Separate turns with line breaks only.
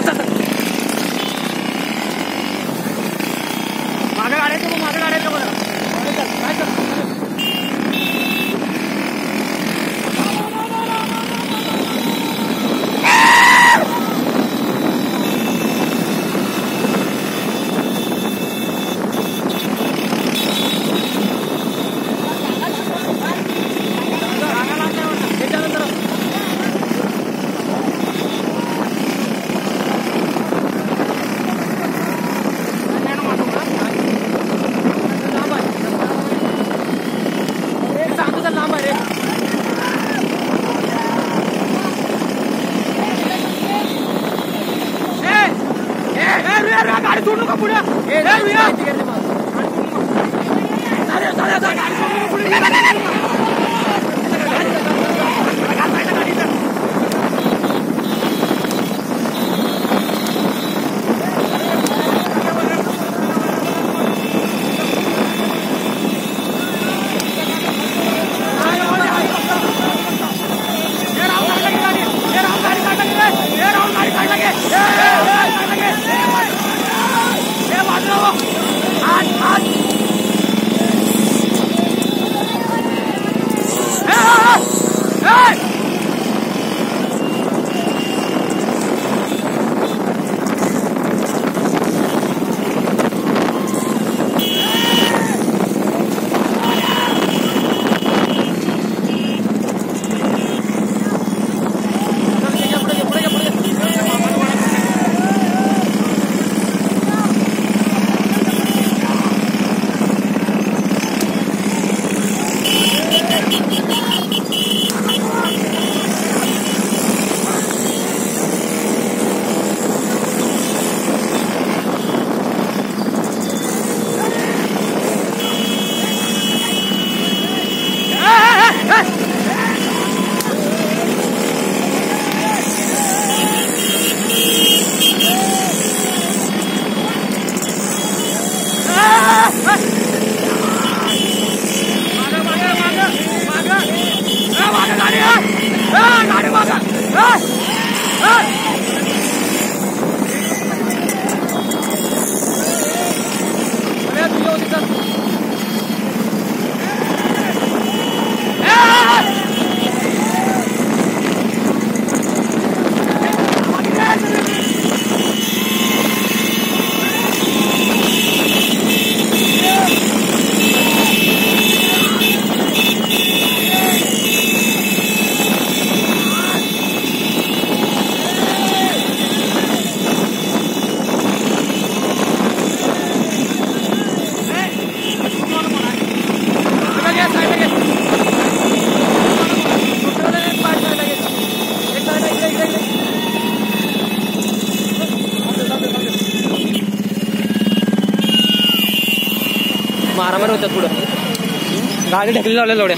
चल चल चल मागं गाड्याचं बघ मागं गाड्याचं turno que pura. ¡Eh, mira! ¡Sale. मारामारी होतात पुढं. गाडी ढकली लावल्या लोड्या.